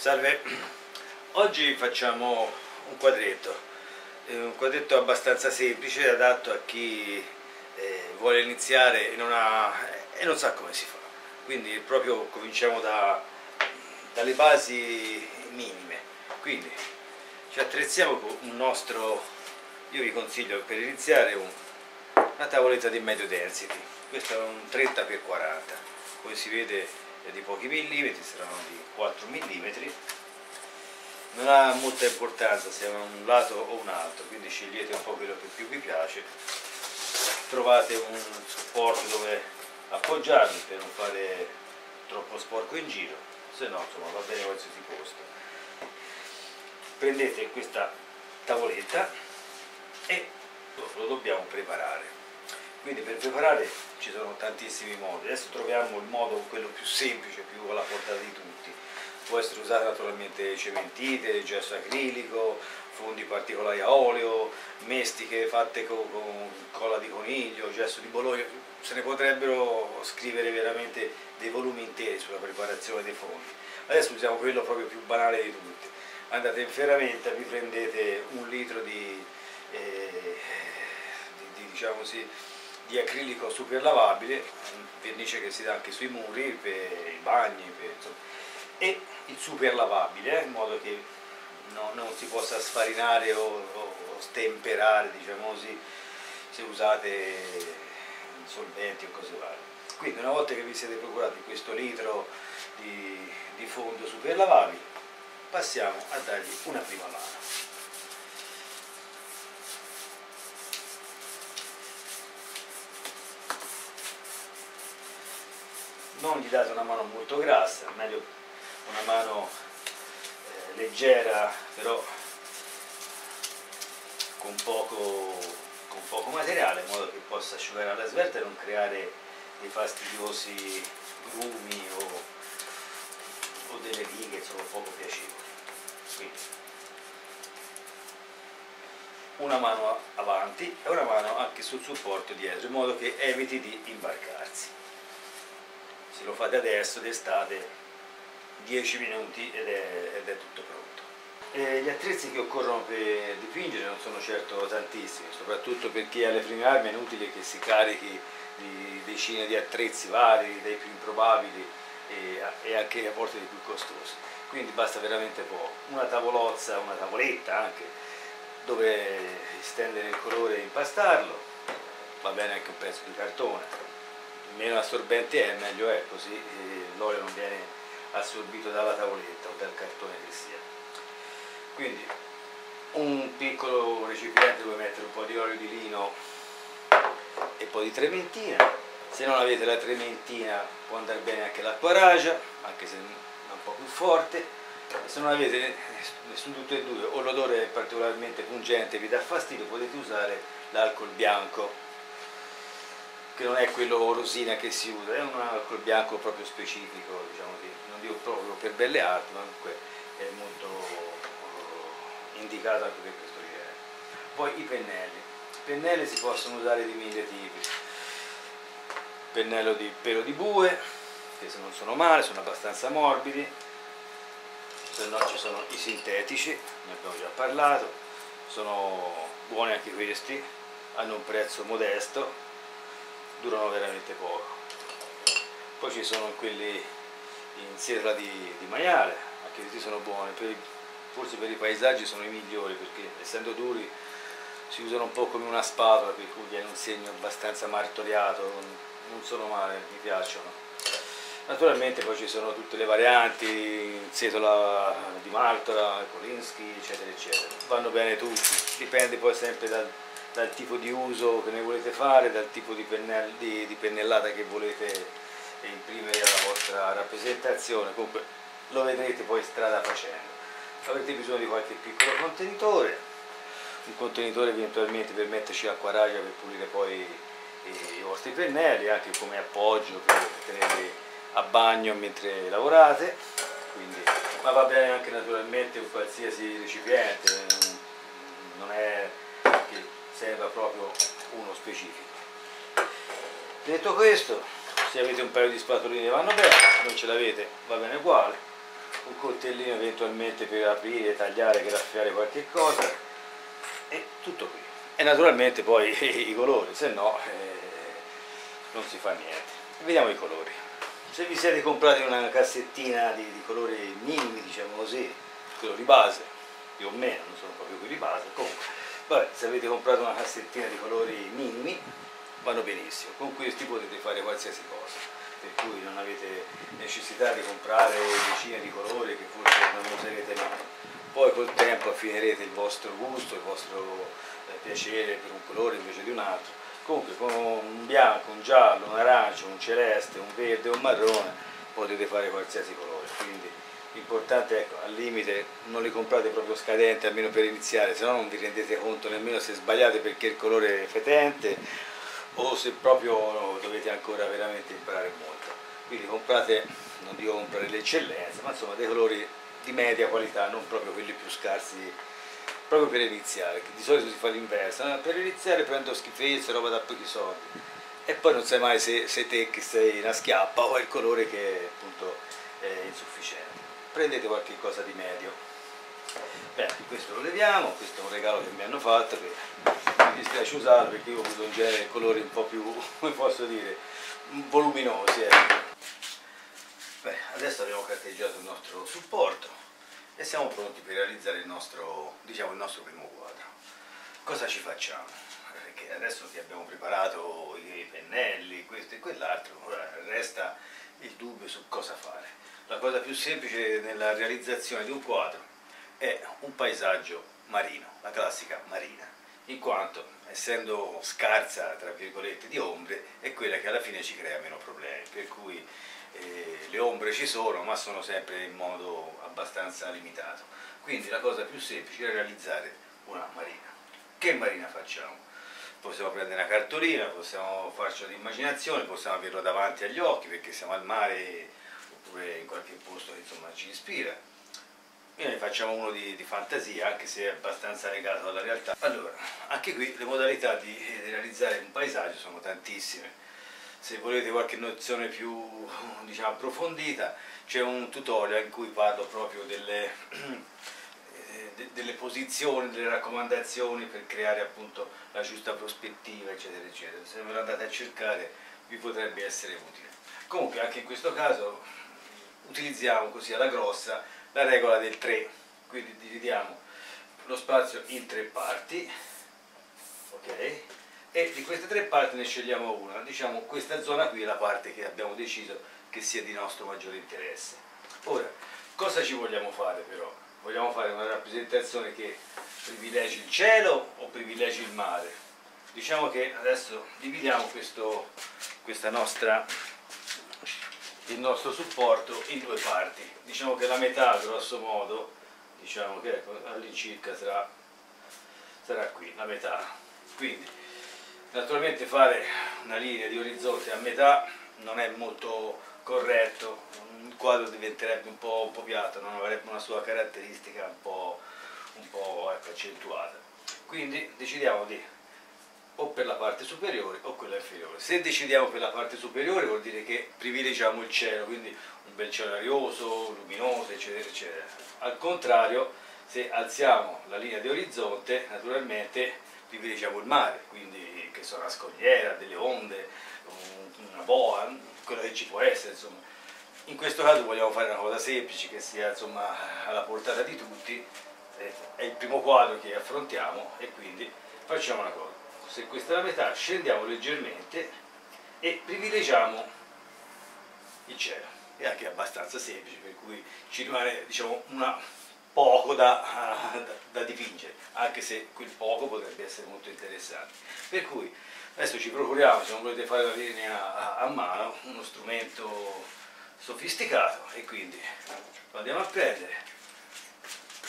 Salve, oggi facciamo un quadretto, un quadretto abbastanza semplice, adatto a chi eh, vuole iniziare e e non, sa come si fa. Quindi proprio cominciamo da, dalle basi minime. Quindi ci attrezziamo con un nostro, io vi consiglio per iniziare un, una tavoletta di medio density, questo è un 30x40, come si vede di pochi millimetri, saranno di 4 millimetri. Non ha molta importanza se è un lato o un altro quindi scegliete un po' quello che più vi piace. Trovate un supporto dove appoggiarvi per non fare troppo sporco in giro se no insomma va bene qualsiasi posto. Prendete questa tavoletta e lo dobbiamo preparare. Quindi per preparare ci sono tantissimi modi adesso troviamo il modo quello più semplice più alla portata di tutti può essere usato naturalmente cementite, gesso acrilico, fondi particolari a olio, mestiche fatte con, con colla di coniglio, gesso di Bologna, se ne potrebbero scrivere veramente dei volumi interi sulla preparazione dei fondi. Adesso usiamo quello proprio più banale di tutti. Andate in ferramenta, vi prendete un litro di, eh, di, di diciamo così, di acrilico super lavabile, vernice che si dà anche sui muri, per i bagni, per, insomma, e il super lavabile, eh, in modo che no, non si possa sfarinare o, o, stemperare, diciamo così, se usate solventi o cose varie. Quindi una volta che vi siete procurati questo litro di, di fondo super lavabile, passiamo a dargli una prima mano. Non gli date una mano molto grassa, meglio una mano eh, leggera però con poco, con poco materiale in modo che possa asciugare alla svelta e non creare dei fastidiosi grumi o, o delle righe insomma poco piacevoli. Quindi, una mano avanti e una mano anche sul supporto dietro in modo che eviti di imbarcarsi se lo fate adesso d'estate 10 minuti ed è, ed è tutto pronto. E gli attrezzi che occorrono per dipingere non sono certo tantissimi, soprattutto per chi ha le prime armi è inutile che si carichi di decine di attrezzi vari, dai più improbabili e, e anche a volte dei più costosi. Quindi basta veramente poco. Una tavolozza, una tavoletta anche, dove stendere il colore e impastarlo, va bene anche un pezzo di cartone, meno assorbente è meglio è così l'olio non viene assorbito dalla tavoletta o dal cartone che sia. Quindi un piccolo recipiente dove mettere un po' di olio di lino e poi di trementina. Se non avete la trementina può andare bene anche l'acqua ragia anche se è un po' più forte. Se non avete nessun tutte e due o l'odore particolarmente pungente vi dà fastidio potete usare l'alcol bianco che non è quello rosina che si usa, è un alcol bianco proprio specifico, diciamo così, non dico proprio per belle arti, ma comunque è molto uh, indicato anche per questo genere. Poi i pennelli. I pennelli si possono usare di mille tipi. Pennello di pelo di bue, che se non sono male, sono abbastanza morbidi, se no ci sono i sintetici, ne abbiamo già parlato, sono buoni anche questi, hanno un prezzo modesto, durano veramente poco. Poi ci sono quelli in seta di, di maiale, anche questi sono buoni, per, forse per i paesaggi sono i migliori perché essendo duri si usano un po' come una spatola per cui viene un segno abbastanza martoriato, non sono male, mi piacciono. Naturalmente poi ci sono tutte le varianti, in setola di Martora, Kolinsky, eccetera, eccetera. Vanno bene tutti, dipende poi sempre dal, dal tipo di uso che ne volete fare, dal tipo di, pennell di, di pennellata che volete imprimere alla vostra rappresentazione, comunque lo vedrete poi strada facendo. Avete bisogno di qualche piccolo contenitore, un contenitore eventualmente per metterci acqua ragia per pulire poi i, i vostri pennelli, anche come appoggio per tenerli a bagno mentre lavorate, quindi, ma va bene anche naturalmente un qualsiasi recipiente, non è serva proprio uno specifico. Detto questo, se avete un paio di spatoline vanno bene, non ce l'avete va bene uguale, un coltellino eventualmente per aprire, tagliare, graffiare qualche cosa e tutto qui. E naturalmente poi i colori se no eh, non si fa niente. Vediamo i colori. Se vi siete comprati una cassettina di, di colori minimi diciamo così colori base più o meno non sono proprio quelli base comunque vabbè, se avete comprato una cassettina di colori minimi vanno benissimo con questi potete fare qualsiasi cosa per cui non avete necessità di comprare decine di colori che forse non userete mai. Poi col tempo affinerete il vostro gusto, il vostro eh, piacere per un colore invece di un altro. Comunque con un bianco, un giallo, un arancio, un celeste, un verde un marrone potete fare qualsiasi colore. Quindi l'importante è ecco, al limite non li comprate proprio scadenti almeno per iniziare, se no non vi rendete conto nemmeno se sbagliate perché il colore è fetente o se proprio dovete ancora veramente imparare molto. Quindi comprate, non dico comprare l'eccellenza, ma insomma dei colori di media qualità, non proprio quelli più scarsi, proprio per iniziare, di solito si fa l'inverso, no? per iniziare prendo schifezze, roba da pochi soldi, e poi non sai mai se, se te che sei una schiappa o il colore che appunto è insufficiente. Prendete qualche cosa di medio. Bene, questo lo leviamo, questo è un regalo che mi hanno fatto, che mi dispiace usarlo perché io ho avuto in genere colori un po' più, come posso dire, voluminosi. Eh. Beh, adesso abbiamo carteggiato il nostro supporto e siamo pronti per realizzare il nostro, diciamo, il nostro primo quadro. Cosa ci facciamo? Perché adesso che abbiamo preparato i pennelli, questo e quell'altro, resta il dubbio su cosa fare. La cosa più semplice nella realizzazione di un quadro è un paesaggio marino, la classica marina in quanto essendo scarsa tra virgolette di ombre è quella che alla fine ci crea meno problemi. Per cui eh, le ombre ci sono ma sono sempre in modo abbastanza limitato. Quindi la cosa più semplice è realizzare una marina. Che marina facciamo? possiamo prendere una cartolina possiamo farci l'immaginazione possiamo averlo davanti agli occhi perché siamo al mare oppure in qualche posto che insomma ci ispira. E ne facciamo uno di, di, fantasia anche se è abbastanza legato alla realtà. Allora anche qui le modalità di, di realizzare un paesaggio sono tantissime. Se volete qualche nozione più diciamo, approfondita c'è un tutorial in cui parlo proprio delle, delle posizioni, delle raccomandazioni per creare appunto la giusta prospettiva eccetera eccetera. Se ve lo andate a cercare vi potrebbe essere utile. Comunque anche in questo caso utilizziamo così alla grossa la regola del 3, quindi dividiamo lo spazio in tre parti, ok? E di queste tre parti ne scegliamo una, diciamo questa zona qui è la parte che abbiamo deciso che sia di nostro maggiore interesse. Ora, cosa ci vogliamo fare però? Vogliamo fare una rappresentazione che privilegi il cielo o privilegi il mare? Diciamo che adesso dividiamo questo, questa nostra il nostro supporto in due parti. Diciamo che la metà, grosso modo, diciamo che ecco, all'incirca sarà, sarà qui, la metà. Quindi, naturalmente fare una linea di orizzonte a metà non è molto corretto, il quadro diventerebbe un po', un po piatto, non avrebbe una sua caratteristica un po', un po' ecco, accentuata. Quindi decidiamo di o per la parte superiore o quella inferiore. Se decidiamo per la parte superiore vuol dire che privilegiamo il cielo, quindi un bel cielo arioso, luminoso, eccetera, eccetera. Al contrario, se alziamo la linea di orizzonte, naturalmente privilegiamo il mare, quindi che sono una scogliera, delle onde, una boa, quello che ci può essere, insomma. In questo caso vogliamo fare una cosa semplice, che sia insomma, alla portata di tutti, è il primo quadro che affrontiamo e quindi facciamo una cosa se questa è la metà, scendiamo leggermente e privilegiamo il cielo. È anche abbastanza semplice, per cui ci rimane diciamo, una, poco da, da, da, dipingere, anche se quel poco potrebbe essere molto interessante. Per cui adesso ci procuriamo, se non volete fare la linea a, a mano, uno strumento sofisticato e quindi lo andiamo a prendere,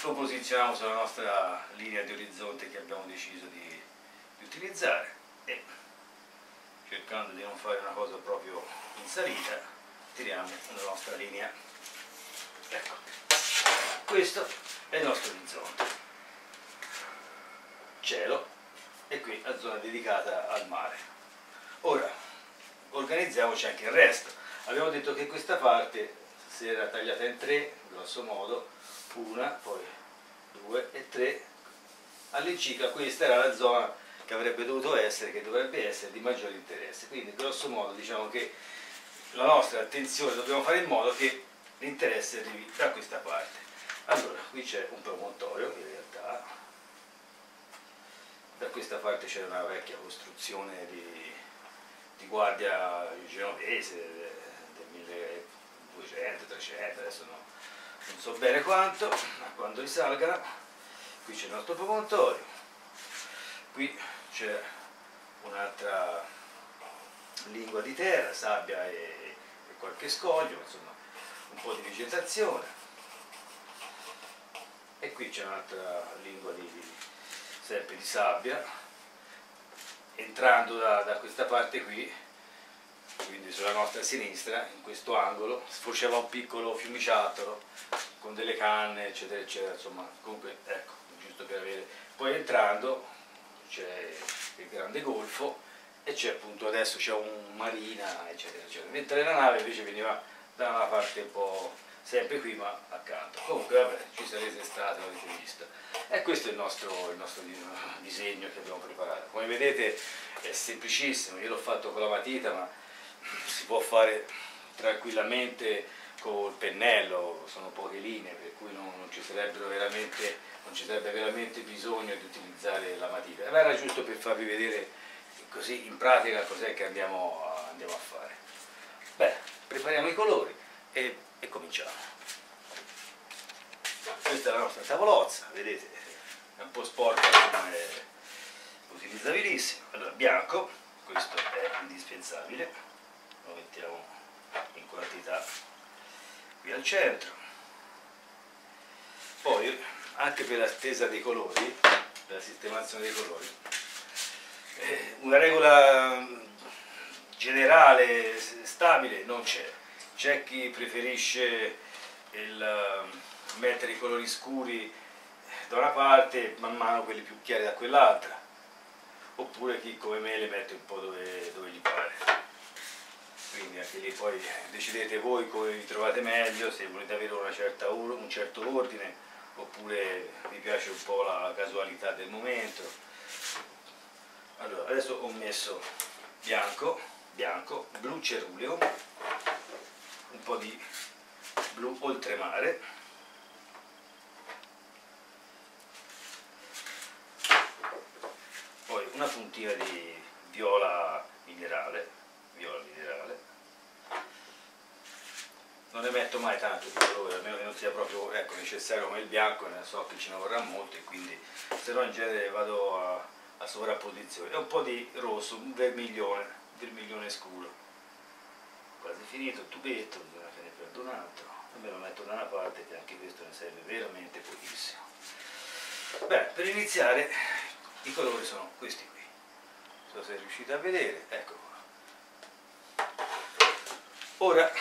lo posizioniamo sulla nostra linea di orizzonte che abbiamo deciso di utilizzare e cercando di non fare una cosa proprio in salita tiriamo la nostra linea. Ecco questo è il nostro orizzonte. Cielo e qui la zona dedicata al mare. Ora organizziamoci anche il resto. Abbiamo detto che questa parte se era tagliata in tre, grosso modo, una, poi due e tre, all'incirca questa era la zona che avrebbe dovuto essere, che dovrebbe essere di maggiore interesse. Quindi grosso modo diciamo che la nostra attenzione dobbiamo fare in modo che l'interesse arrivi da questa parte. Allora, qui c'è un promontorio in realtà, da questa parte c'è una vecchia costruzione di, di guardia genovese del 1200, 300, adesso no, non so bene quanto, ma quando risalga, qui c'è il nostro promontorio, qui c'è un'altra lingua di terra, sabbia e, e qualche scoglio, insomma un po' di vegetazione. E qui c'è un'altra lingua di, sempre di sabbia. Entrando da, da, questa parte qui quindi sulla nostra sinistra in questo angolo sfociava un piccolo fiumiciattolo con delle canne eccetera eccetera insomma comunque ecco giusto per avere. Poi entrando c'è il grande golfo e c'è appunto adesso c'è un marina eccetera eccetera. Mentre la nave invece veniva da una parte un po' sempre qui ma accanto. Comunque vabbè ci sarete stati l'avete visto. E questo è il nostro, il nostro, disegno che abbiamo preparato. Come vedete è semplicissimo. Io l'ho fatto con la matita ma si può fare tranquillamente col pennello. Sono poche linee per cui non, non ci sarebbero veramente non ci sarebbe veramente bisogno di utilizzare la matita era giusto per farvi vedere così in pratica cos'è che andiamo a, andiamo a fare beh prepariamo i colori e, e cominciamo. Questa è la nostra tavolozza, vedete, è un po' sporca ma è utilizzabilissima. Allora, bianco, questo è indispensabile, lo mettiamo in quantità qui al centro. Poi, anche per la stesa dei colori, per la sistemazione dei colori, eh, una regola generale, stabile, non c'è. C'è chi preferisce il, ehm, mettere i colori scuri da una parte man mano quelli più chiari da quell'altra, oppure chi come me le mette un po' dove, dove gli pare. Quindi anche lì poi decidete voi come vi trovate meglio, se volete avere certa, un certo ordine, oppure vi piace un po' la casualità del momento. Allora, adesso ho messo bianco bianco, blu ceruleo, un po' di blu oltremare, poi una puntina di viola minerale, viola minerale. Non ne metto mai tanto di colore, a meno che non sia proprio ecco, necessario come il bianco, ne so che ce ne vorrà molto e quindi se no in genere vado a, a sovrapposizione. E un po' di rosso, un vermiglione vermiglione scuro. Quasi finito il tubetto bisogna che ne prendo un altro. Me lo metto da una parte che anche questo ne serve veramente pochissimo. Beh per iniziare i colori sono questi qui. Non so se riuscite a vedere ecco qua. Ora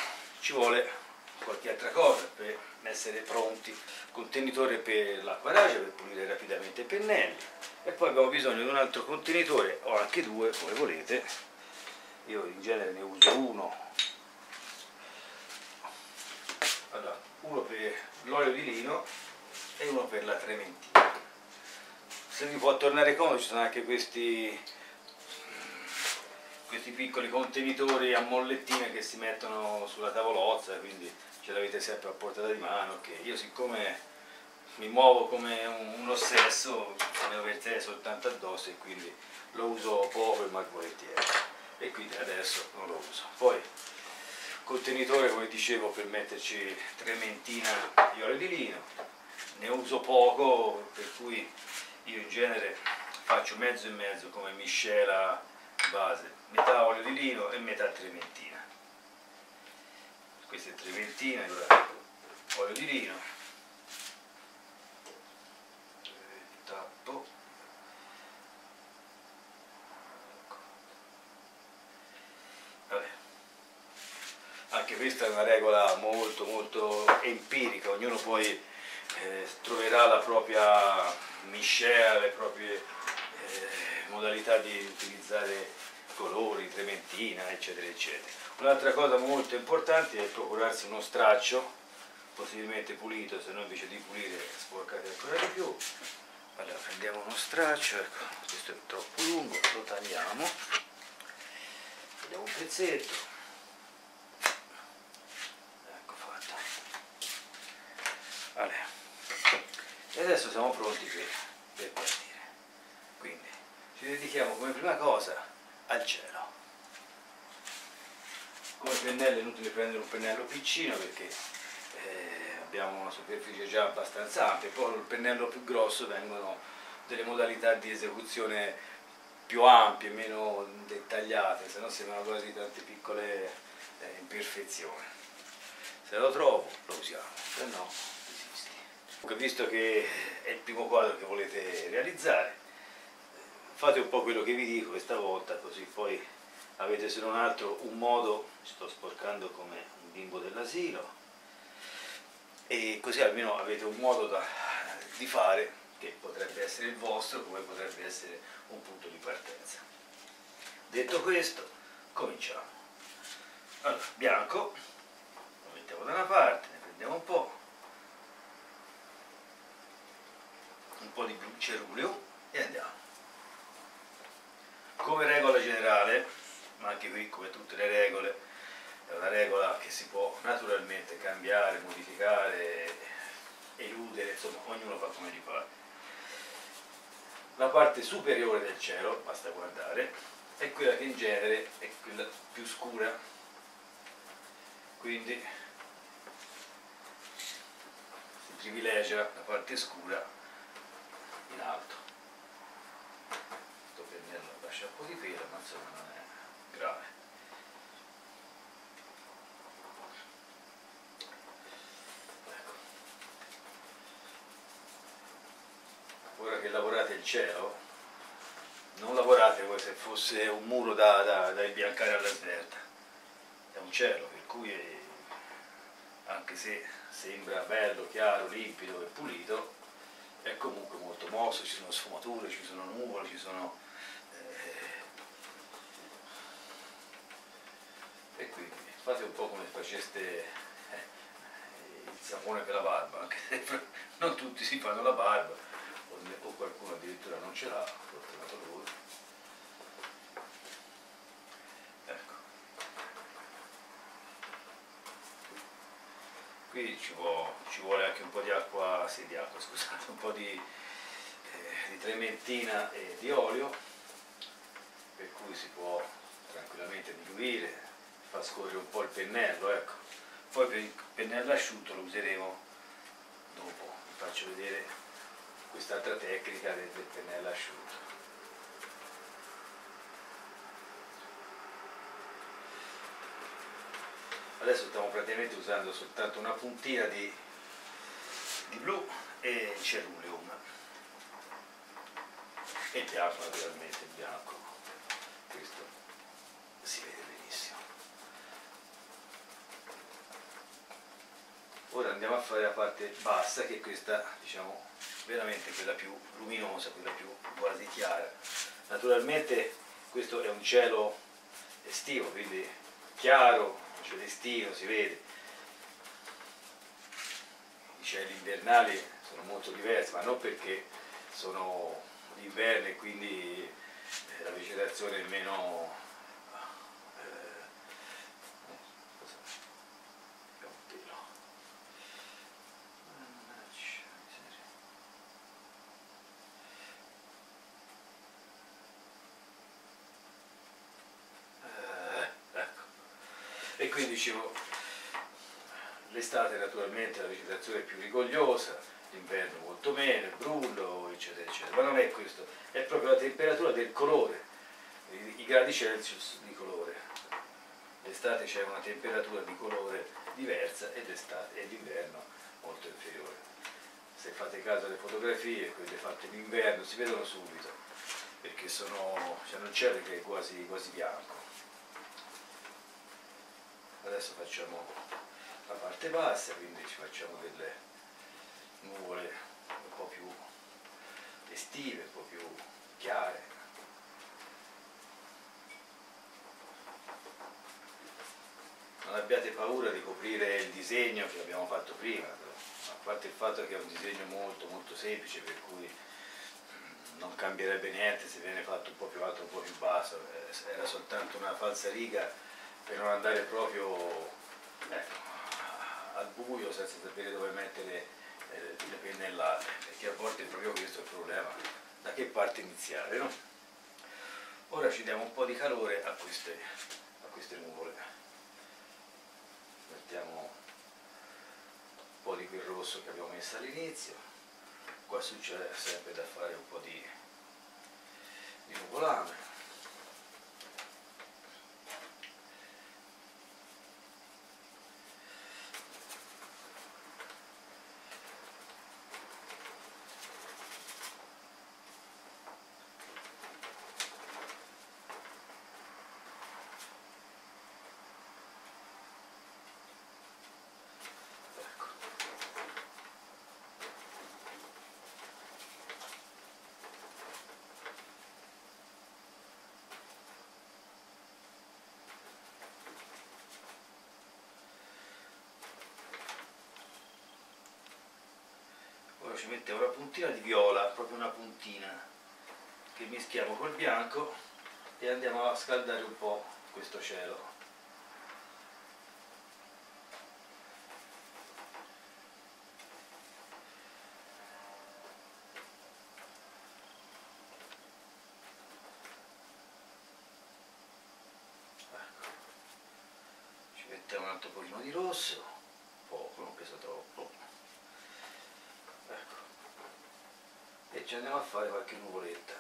ci vuole qualche altra cosa per essere pronti. Contenitore per l'acquarage per pulire rapidamente i pennelli. E poi abbiamo bisogno di un altro contenitore o anche due come volete. Io in genere ne uso uno. Allora, uno per l'olio di lino e uno per la trementina. Se vi può tornare comodo ci sono anche questi questi piccoli contenitori a mollettine che si mettono sulla tavolozza quindi ce l'avete sempre a portata di mano che io siccome mi muovo come un, ossesso ne ho vertere soltanto addosso e quindi lo uso poco e mal volentieri e quindi adesso non lo uso. Poi contenitore come dicevo per metterci trementina di olio di lino, ne uso poco per cui io in genere faccio mezzo e mezzo come miscela base, metà olio di lino e metà trementina. Questa è trementina, olio di lino, tappo. Anche questa è una regola molto molto empirica, ognuno poi eh, troverà la propria miscela, le proprie eh, modalità di utilizzare colori, trementina, eccetera, eccetera. Un'altra cosa molto importante è procurarsi uno straccio, possibilmente pulito, se no invece di pulire sporcate ancora di più. Allora prendiamo uno straccio, ecco, questo è troppo lungo, lo tagliamo, tagliamo un pezzetto, ecco fatto. Allora. E adesso siamo pronti per, per partire. Quindi ci dedichiamo come prima cosa al cielo. Come pennello è inutile prendere un pennello piccino perché eh, abbiamo una superficie già abbastanza ampia, poi il pennello più grosso vengono delle modalità di esecuzione più ampie, meno dettagliate, se no sembrano quasi tante piccole eh, imperfezioni. Se lo trovo lo usiamo, se no visto che è il primo quadro che volete realizzare, fate un po' quello che vi dico questa volta, così poi avete se non altro un modo, sto sporcando come un bimbo dell'asilo, e così almeno avete un modo da, di fare che potrebbe essere il vostro come potrebbe essere un punto di partenza. Detto questo, cominciamo. Allora, bianco, lo mettiamo da una parte, ne prendiamo un po', un po' di blu ceruleo e andiamo. Come regola generale, ma anche qui come tutte le regole è una regola che si può naturalmente cambiare, modificare, eludere, insomma ognuno fa come gli pare. La parte superiore del cielo, basta guardare, è quella che in genere è quella più scura, quindi si privilegia la parte scura in alto. Lascia un po' di pelo, ma insomma non è grave. Ecco. Ora che lavorate il cielo, non lavorate come se fosse un muro da, da, da imbiancare alla svelta, è un cielo, per cui è, anche se sembra bello, chiaro, limpido e pulito, è comunque molto mosso, ci sono sfumature, ci sono nuvole, ci sono e quindi fate un po' faceste eh, il sapone per la barba, non tutti si fanno la barba, o, qualcuno addirittura non ce l'ha, fortunato lui. Ecco. Qui ci, può, ci, vuole anche un po' di acqua, sì di acqua scusate, un po' di, eh, di trementina e di olio, per cui si può tranquillamente diluire fa scorrere un po' il pennello, ecco. Poi per il pennello asciutto lo useremo dopo, vi faccio vedere quest'altra tecnica del, del pennello asciutto. Adesso stiamo praticamente usando soltanto una puntina di, di blu e ceruleum e bianco naturalmente, bianco. Questo si vede ora andiamo a fare la parte bassa che è questa diciamo veramente quella più luminosa quella più quasi chiara. Naturalmente questo è un cielo estivo quindi chiaro estivo si vede. I cieli invernali sono molto diversi ma non perché sono d'inverno e quindi eh, la vegetazione è meno e quindi dicevo l'estate naturalmente la vegetazione è più rigogliosa l'inverno molto meno, il brullo eccetera eccetera. Ma non è questo è proprio la temperatura del colore i, i gradi Celsius di colore. L'estate c'è una temperatura di colore diversa ed e l'inverno molto inferiore. Se fate caso alle fotografie quelle fatte in inverno si vedono subito perché sono, c'è un cielo che è quasi, quasi bianco adesso facciamo la parte bassa quindi ci facciamo delle nuvole un po' più estive, un po' più chiare. Non abbiate paura di coprire il disegno che abbiamo fatto prima a parte il fatto che è un disegno molto molto semplice per cui non cambierebbe niente se viene fatto un po' più alto un po' più basso eh, era soltanto una falsa riga per non andare proprio ecco, al buio senza sapere dove mettere eh, le pennellate, perché a volte è proprio questo il problema, da che parte iniziare, no? Ora ci diamo un po' di calore a queste, a queste nuvole. Mettiamo un po' di quel rosso che abbiamo messo all'inizio qua succede sempre da fare un po' di, di nuvolame ci mettiamo una puntina di viola, proprio una puntina, che mischiamo col bianco e andiamo a scaldare un po' questo cielo. Ecco. Ci mettiamo un altro pochino di rosso, poco, non pesa troppo. e ci andiamo a fare qualche nuvoletta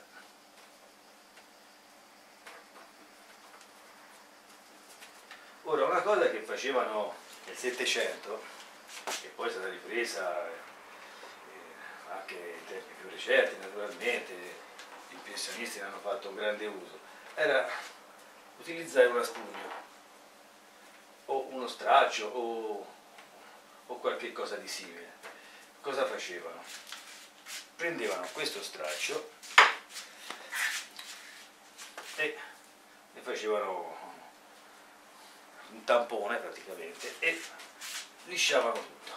ora una cosa che facevano nel 700 che poi è stata ripresa eh, anche in tempi più recenti naturalmente gli impressionisti ne hanno fatto un grande uso era utilizzare una spugna o uno straccio o, o qualche cosa di simile cosa facevano? Prendevano questo straccio e ne facevano un tampone praticamente e lisciavano tutto.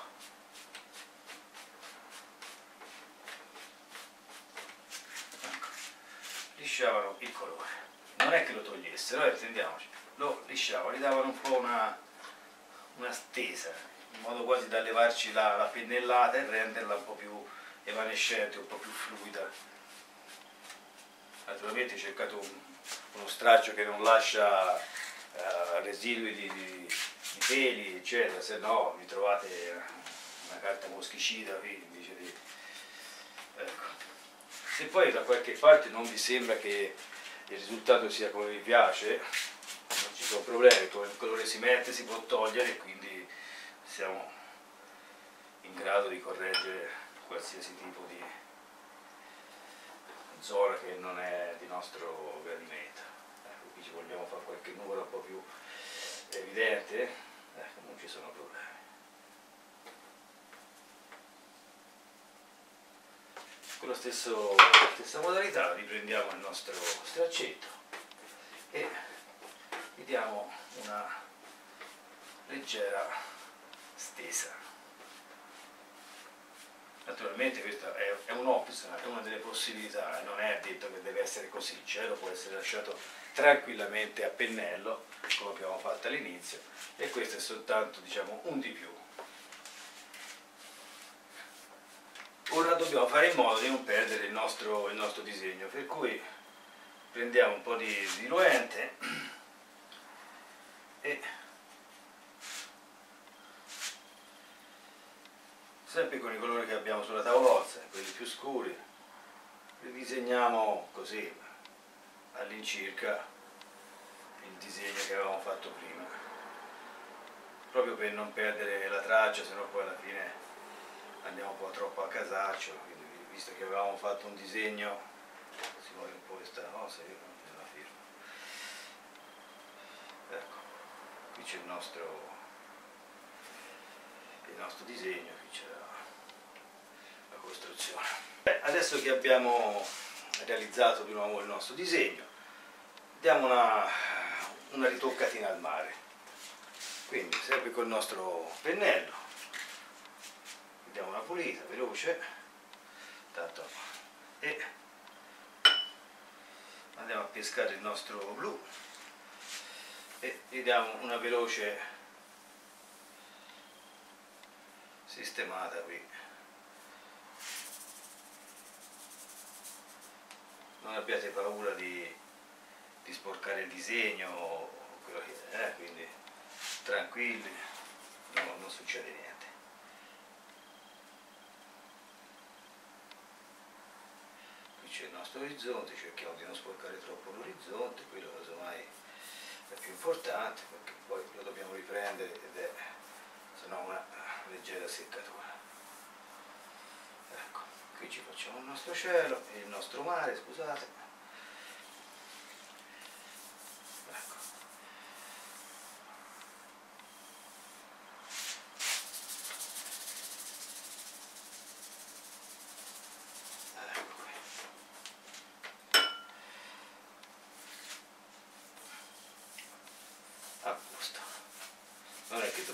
Lisciavano il colore. Non è che lo togliessero, eh, intendiamoci, lo lisciavano, gli davano un po' una, una stesa, in modo quasi da levarci la, la pennellata e renderla un po' più evanescente, un po' più fluida. Naturalmente ho cercato un, uno straccio che non lascia uh, residui di, di, di, peli, eccetera, se no vi trovate una carta moschicida qui invece di... Ecco. Se poi da qualche parte non vi sembra che il risultato sia come vi piace, non ci sono problemi, il colore si mette, si può togliere e quindi siamo in grado di correggere qualsiasi tipo di zona che non è di nostro gradimento. Ecco, qui ci vogliamo fare qualche numero un po' più evidente, ecco, non ci sono problemi. Con la stessa modalità riprendiamo il nostro straccetto e gli diamo una leggera stesa. Naturalmente questa è, è un'opzione, è una delle possibilità, non è detto che deve essere così, il cielo può essere lasciato tranquillamente a pennello, come abbiamo fatto all'inizio, e questo è soltanto diciamo, un di più. Ora dobbiamo fare in modo di non perdere il nostro, il nostro disegno, per cui prendiamo un po' di diluente e sempre con i colori che abbiamo sulla tavolozza, quelli più scuri, ridisegniamo così all'incirca il disegno che avevamo fatto prima, proprio per non perdere la traccia, sennò poi alla fine andiamo un po' troppo a casaccio, quindi visto che avevamo fatto un disegno, si muove un po' questa cosa, io non la firma. Ecco, qui c'è il nostro, il nostro disegno, qui c'è costruzione. Beh, adesso che abbiamo realizzato di nuovo il nostro disegno, diamo una, una ritoccatina al mare. quindi sempre col nostro pennello diamo una pulita veloce tanto e andiamo a pescare il nostro blu e gli diamo una veloce sistemata qui non abbiate paura di, di sporcare il disegno quello che eh, quindi tranquilli, no, non succede niente. Qui c'è il nostro orizzonte, cerchiamo di non sporcare troppo l'orizzonte, quello casomai è più importante perché poi lo dobbiamo riprendere ed è se no una leggera seccatura. Ecco, qui ci facciamo il nostro cielo, il nostro mare, scusate.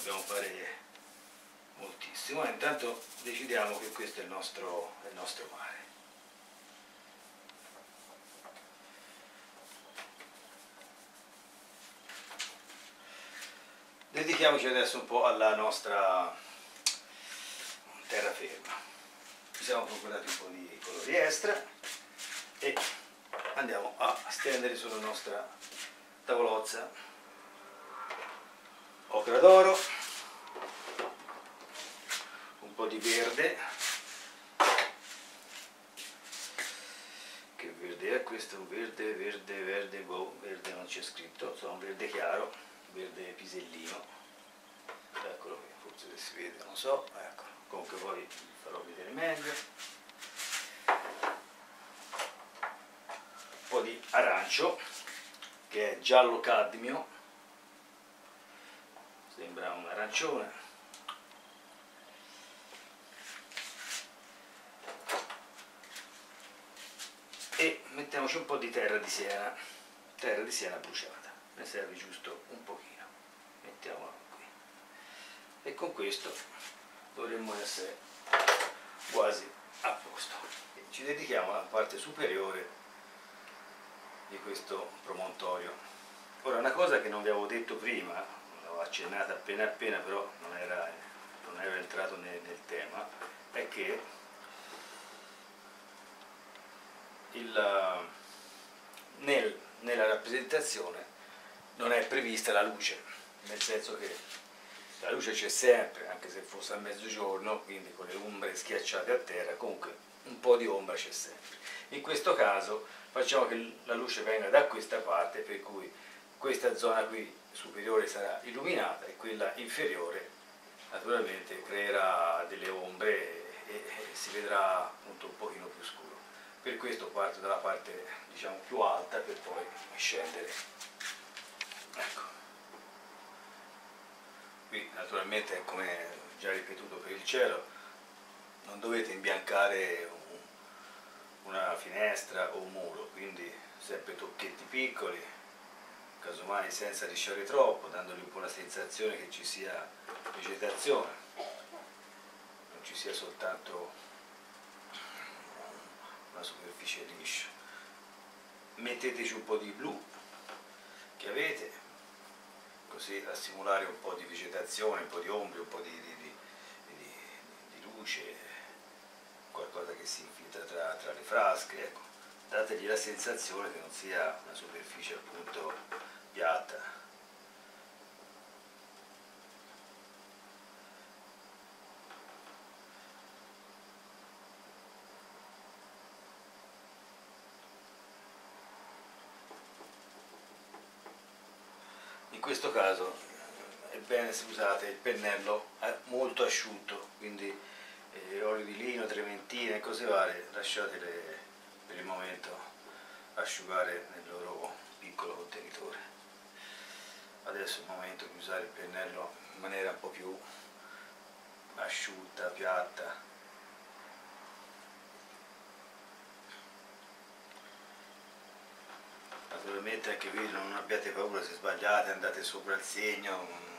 dobbiamo fare moltissimo e decidiamo che questo è il nostro, è il nostro mare. Dedichiamoci adesso un po' alla nostra terraferma. Ci siamo procurati un po' di colori extra e andiamo a stendere sulla nostra tavolozza ocra d'oro di verde. Che verde è questo? un verde, verde, verde, boh, verde non c'è scritto insomma un verde chiaro verde pisellino. Eccolo qui, forse si vede, non so ecco. comunque poi farò vedere meglio. Un po' di arancio che è giallo cadmio. Sembra un arancione e mettiamoci un po' di terra di siena. Terra di siena bruciata. Ne serve giusto un pochino. Mettiamola qui. E con questo dovremmo essere quasi a posto. Ci dedichiamo alla parte superiore di questo promontorio. Ora una cosa che non vi avevo detto prima accennata appena appena, però non era, non era entrato nel, nel, tema, è che il, nel, nella rappresentazione non è prevista la luce, nel senso che la luce c'è sempre, anche se fosse a mezzogiorno, quindi con le ombre schiacciate a terra, comunque un po' di ombra c'è sempre. In questo caso facciamo che la luce venga da questa parte, per cui questa zona qui superiore sarà illuminata e quella inferiore naturalmente creerà delle ombre e, si vedrà appunto un pochino più scuro. Per questo parto dalla parte diciamo più alta per poi scendere. Ecco. Qui naturalmente come già ripetuto per il cielo non dovete imbiancare un, una finestra o un muro, quindi sempre tocchetti piccoli, casomai senza lisciare troppo, dandogli un po' la sensazione che ci sia vegetazione, non ci sia soltanto una superficie liscia. Metteteci un po' di blu che avete, così a simulare un po' di vegetazione, un po' di ombre, un po' di, di, di, di luce, qualcosa che si infiltra tra, tra le frasche, ecco dategli la sensazione che non sia una superficie appunto piatta. In questo caso bene se usate il pennello molto asciutto, quindi eh, olio di lino, trementina e cose varie, lasciatele per il momento asciugare nel loro piccolo contenitore. Adesso è il momento di usare il pennello in maniera un po' più asciutta, piatta. Naturalmente anche qui non abbiate paura se sbagliate, andate sopra il segno,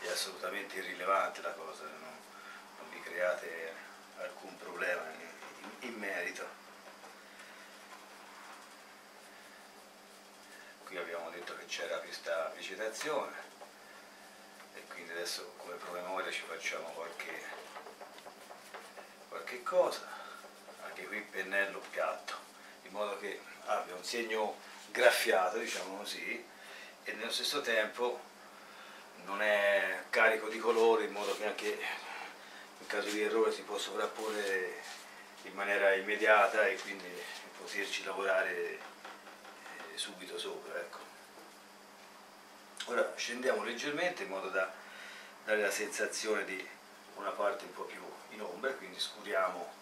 è assolutamente irrilevante la cosa, non, non vi create alcun problema in, in, in merito. Qui abbiamo detto che c'era questa vegetazione e quindi adesso come promemoria ci facciamo qualche, qualche cosa, anche qui pennello piatto, in modo che abbia un segno graffiato, diciamo così, e nello stesso tempo non è carico di colore in modo che anche in caso di errore si può sovrapporre in maniera immediata e quindi poterci lavorare eh, subito sopra. Ecco. Ora scendiamo leggermente in modo da dare la sensazione di una parte un po' più in ombra, quindi scuriamo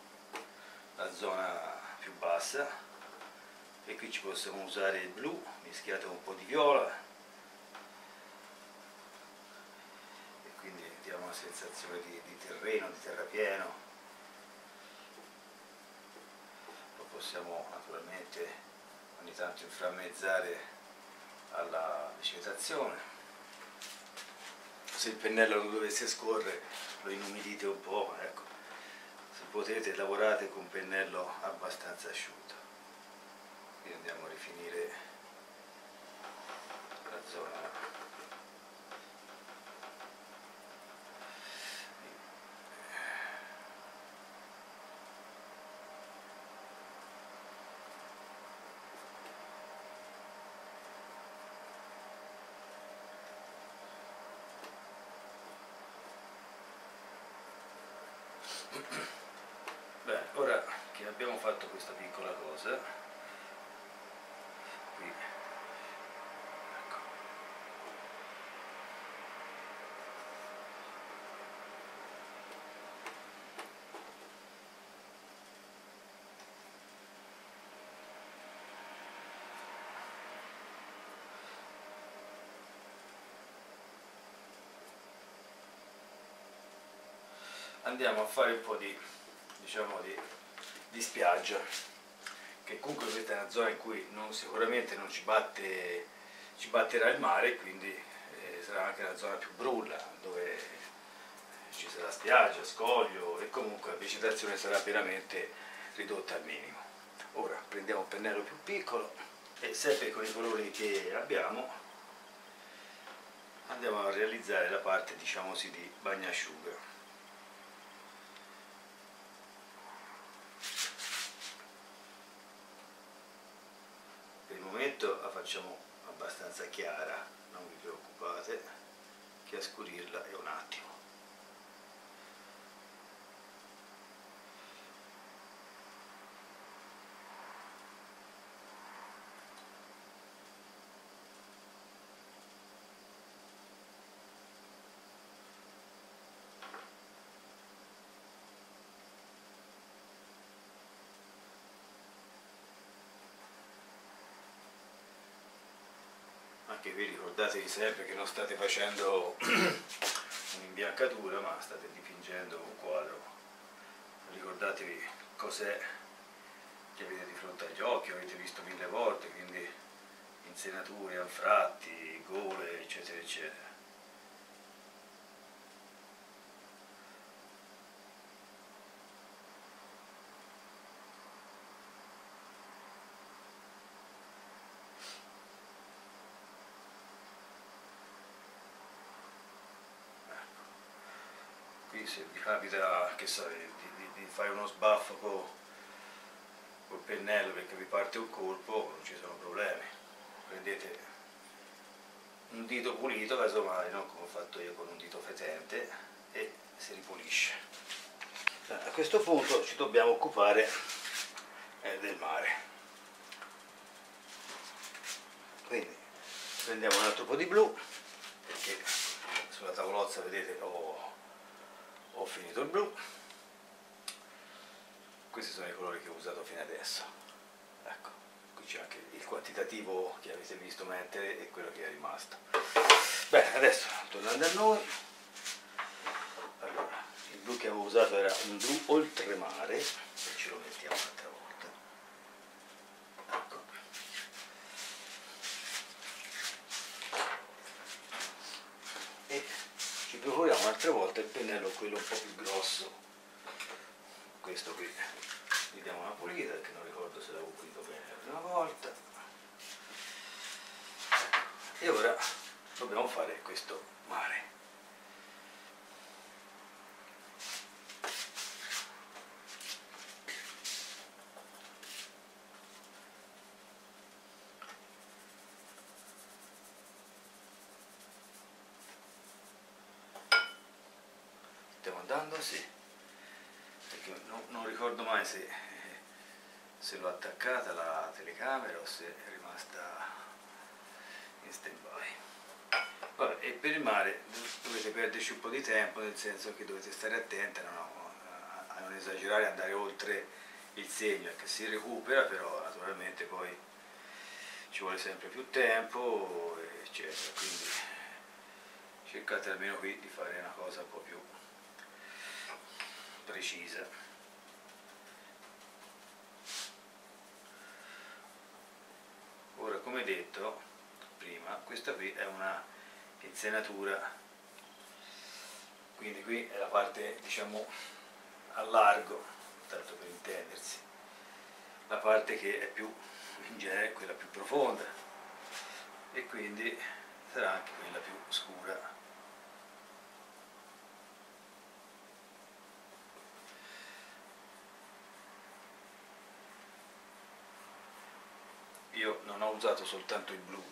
la zona più bassa e qui ci possiamo usare il blu mischiato con un po' di viola una sensazione di, di terreno, di terrapieno. Lo possiamo naturalmente ogni tanto inframmezzare alla vegetazione. Se il pennello non dovesse scorrere lo inumidite un po', ecco. Se potete lavorate con un pennello abbastanza asciutto. Quindi andiamo a rifinire la zona Bene, ora che abbiamo fatto questa piccola cosa, qui, ecco. andiamo a fare un po' di, diciamo, di, di spiaggia che comunque questa è una zona in cui non, sicuramente non ci, batte, ci batterà il mare quindi eh, sarà anche una zona più brulla dove ci sarà spiaggia, scoglio e comunque la vegetazione sarà veramente ridotta al minimo. Ora prendiamo un pennello più piccolo e sempre con i colori che abbiamo andiamo a realizzare la parte diciamo così di bagnasciuga momento la facciamo abbastanza chiara, non vi preoccupate, che a scurirla è un attimo. Anche qui ricordatevi sempre che non state facendo un'imbiancatura ma state dipingendo un quadro. Ricordatevi cos'è che avete di fronte agli occhi, avete visto mille volte quindi insenature, anfratti, gole eccetera eccetera se vi capita che so, di, di, di, fare uno sbaffo con col pennello perché vi parte un colpo non ci sono problemi. Prendete un dito pulito casomai non come ho fatto io con un dito fetente e si ripulisce a questo punto ci dobbiamo occupare eh, del mare. Quindi prendiamo un altro po' di blu perché sulla tavolozza vedete ho ho finito il blu. Questi sono i colori che ho usato fino adesso. Ecco qui c'è anche il quantitativo che avete visto mettere e quello che è rimasto. Bene adesso tornando a noi. Allora il blu che avevo usato era un blu oltremare ce lo mettiamo un'altra volta ecco e ci pennello quello un po' più grosso. Questo qui. Gli diamo una pulita che non ricordo se l'avevo pulito bene la prima volta. E ora dobbiamo fare questo mare stiamo andando? Sì. Perché non, non ricordo mai se, se l'ho attaccata la telecamera o se è rimasta in stand by. e per il mare dovete perderci un po' di tempo, nel senso che dovete stare attenti a non, a non esagerare, andare oltre il segno, che si recupera, però naturalmente poi ci vuole sempre più tempo, eccetera. Quindi cercate almeno qui di fare una cosa un po' più precisa. Ora, come detto prima, questa qui è una insenatura, quindi qui è la parte, diciamo, a largo, tanto per intendersi, la parte che è più, in genere, quella più profonda e quindi sarà anche quella più scura. io non ho usato soltanto il blu,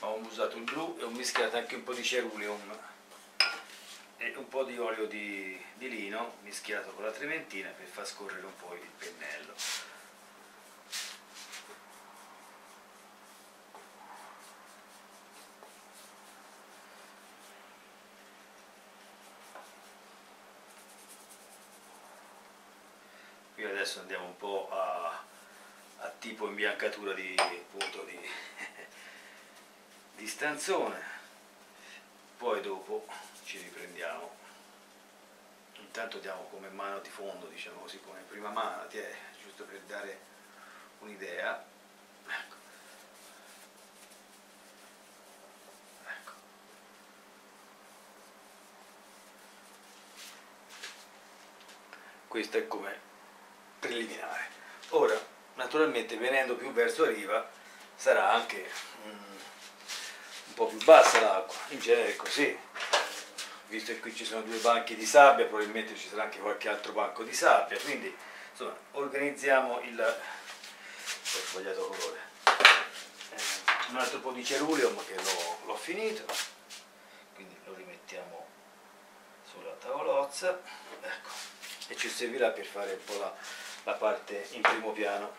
ma ho usato il blu e ho mischiato anche un po' di ceruleum e un po' di olio di, di lino mischiato con la trementina per far scorrere un po' il pennello. Qui adesso andiamo un po' a a tipo imbiancatura di, stanzone poi dopo ci riprendiamo intanto diamo come mano di fondo diciamo così come prima mano è, giusto per dare un'idea ecco. ecco. questo è come preliminare ora naturalmente venendo più verso riva sarà anche un po' più bassa l'acqua, in genere è così, visto che qui ci sono due banchi di sabbia, probabilmente ci sarà anche qualche altro banco di sabbia, quindi insomma organizziamo il, ho sbagliato colore, eh, un altro po' di ceruleum che l'ho finito, quindi lo rimettiamo sulla tavolozza, ecco, e ci servirà per fare un po' la la parte in primo piano.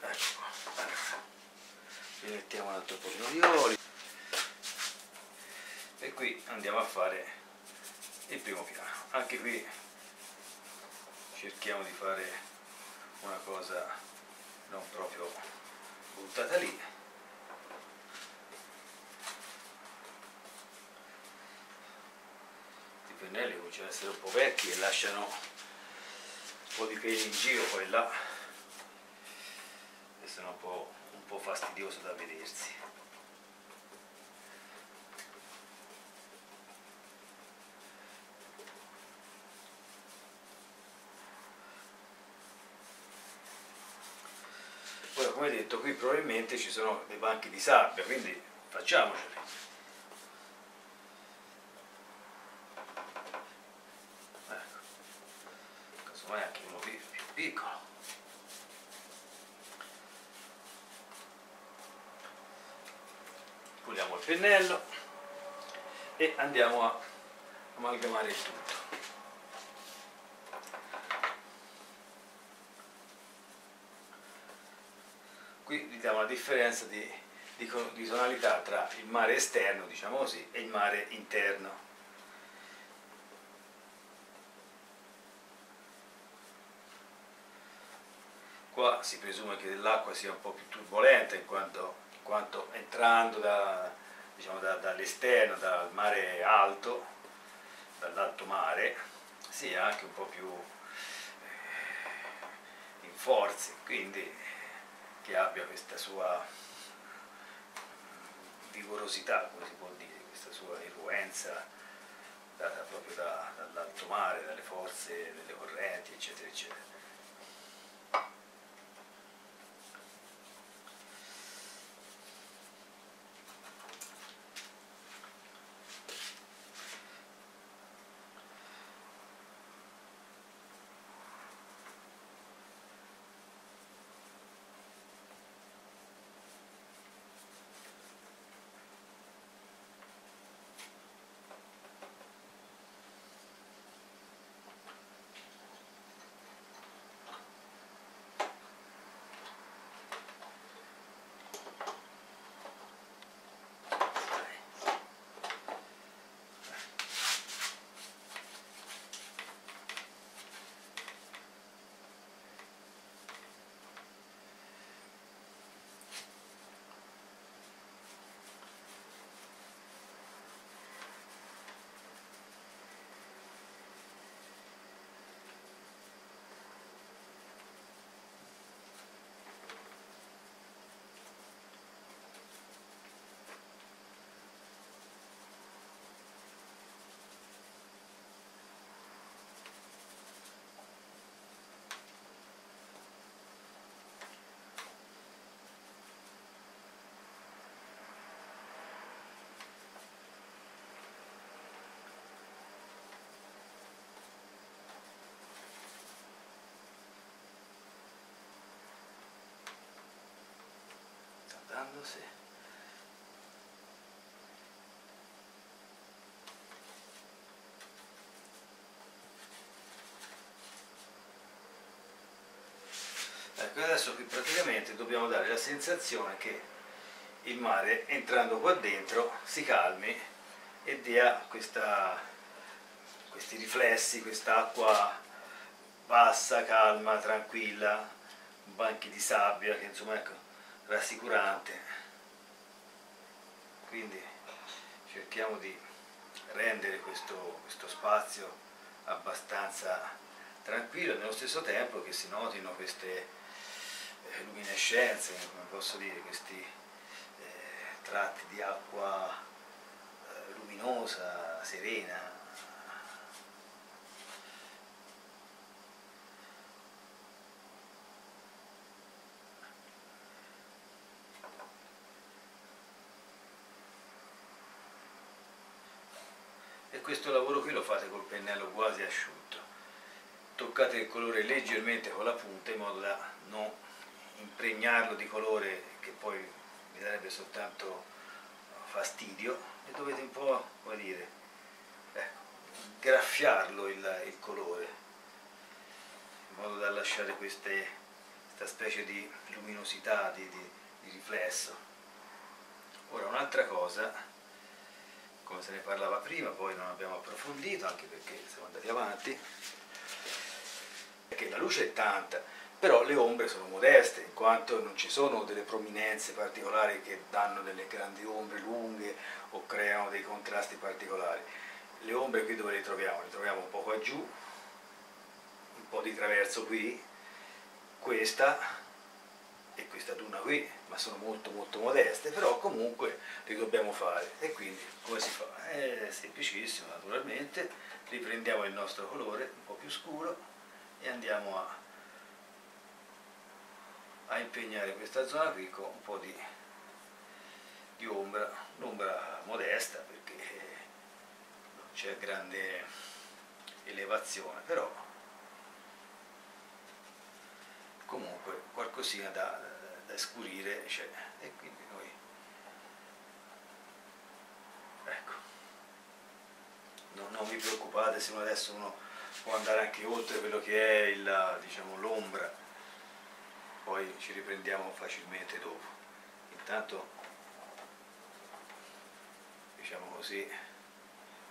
Ecco qua. Allora, mettiamo un altro pochino di olio e qui andiamo a fare il primo piano. Anche qui cerchiamo di fare una cosa non proprio buttata lì. Pennelli cominciano ad essere un po' vecchi e lasciano un po' di peli in giro poi là. E sono un po', po fastidioso da vedersi Ora, come detto, qui probabilmente ci sono dei banchi di sabbia, quindi facciamoceli. pennello e andiamo a tutto. Qui vediamo la differenza di, di, di tonalità tra il mare esterno, diciamo così, e il mare interno. Qua si presume che l'acqua sia un po' più turbolenta in quanto, in quanto entrando da, diciamo, da, dall'esterno, dal mare alto, dall'alto mare, sia anche un po' più eh, in forze, quindi che abbia questa sua vigorosità, come si può dire, questa sua influenza data proprio da, dall'alto mare, dalle forze delle correnti, eccetera, eccetera. Andando sì. Ecco, adesso qui praticamente dobbiamo dare la sensazione che il mare entrando qua dentro si calmi e dia questa, questi riflessi, quest'acqua bassa, calma, tranquilla, banchi di sabbia che insomma ecco rassicurante quindi cerchiamo di rendere questo, questo spazio abbastanza tranquillo nello stesso tempo che si notino queste eh, luminescenze, come posso dire, questi eh, tratti di acqua eh, luminosa, serena, questo lavoro qui lo fate col pennello quasi asciutto. Toccate il colore leggermente con la punta in modo da non impregnarlo di colore che poi vi darebbe soltanto fastidio e dovete un po' come dire ecco, graffiarlo il, il, colore in modo da lasciare queste, questa specie di luminosità, di, di, di riflesso. Ora un'altra cosa come se ne parlava prima, poi non abbiamo approfondito, anche perché siamo andati avanti, perché la luce è tanta, però le ombre sono modeste, in quanto non ci sono delle prominenze particolari che danno delle grandi ombre lunghe o creano dei contrasti particolari. Le ombre qui dove le troviamo? Le troviamo un po' qua giù, un po' di traverso qui, questa e questa duna qui, ma sono molto molto modeste, però comunque le dobbiamo fare. E quindi come si fa? È semplicissimo naturalmente, riprendiamo il nostro colore un po' più scuro e andiamo a, a impegnare questa zona qui con un po' di, di ombra, un'ombra modesta perché non c'è grande elevazione, però comunque qualcosina da, da scurire c'è e quindi noi ecco. Non, non vi preoccupate se uno adesso uno può andare anche oltre quello che è il, diciamo, l'ombra poi ci riprendiamo facilmente dopo. Intanto diciamo così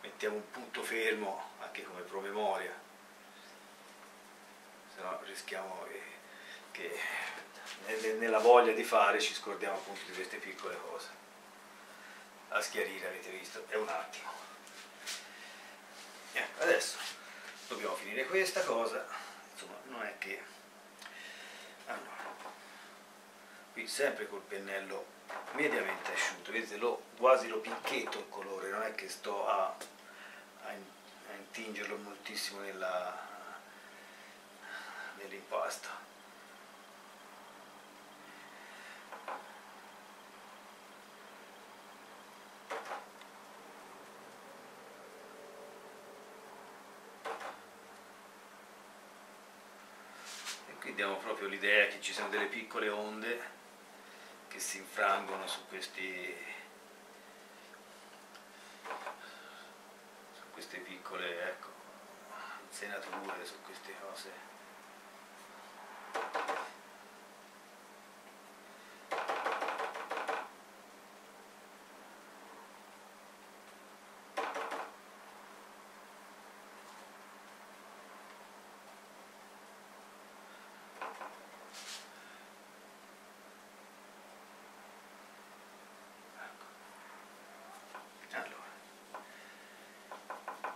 mettiamo un punto fermo anche come promemoria. Se no rischiamo che nella voglia di fare ci scordiamo appunto di queste piccole cose. A schiarire avete visto? È un attimo. Ecco adesso dobbiamo finire questa cosa. Insomma non è che allora qui sempre col pennello mediamente asciutto. Vedete lo, quasi lo picchetto il colore. Non è che sto a, a, a intingerlo moltissimo nell'impasto diamo proprio l'idea che ci sono delle piccole onde che si infrangono su questi su queste piccole ecco senature su queste cose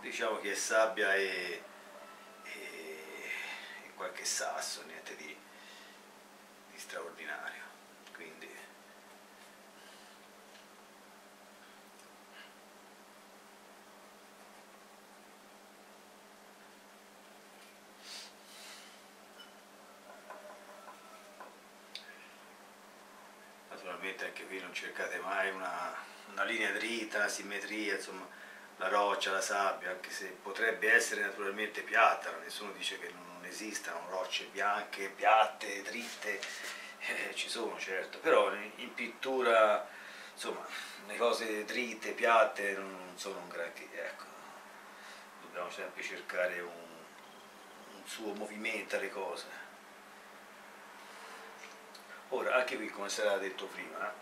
diciamo che è sabbia e, e, e qualche sasso, niente di, di straordinario. Quindi naturalmente anche qui non cercate mai una, una linea dritta, una simmetria, insomma la roccia, la sabbia, anche se potrebbe essere naturalmente piatta, nessuno dice che non esistano rocce bianche, piatte, dritte, eh, ci sono certo, però in pittura, insomma, le cose dritte, piatte non sono un granché, ecco, dobbiamo sempre cercare un, un suo movimento alle cose. Ora, anche qui, come sarà detto prima,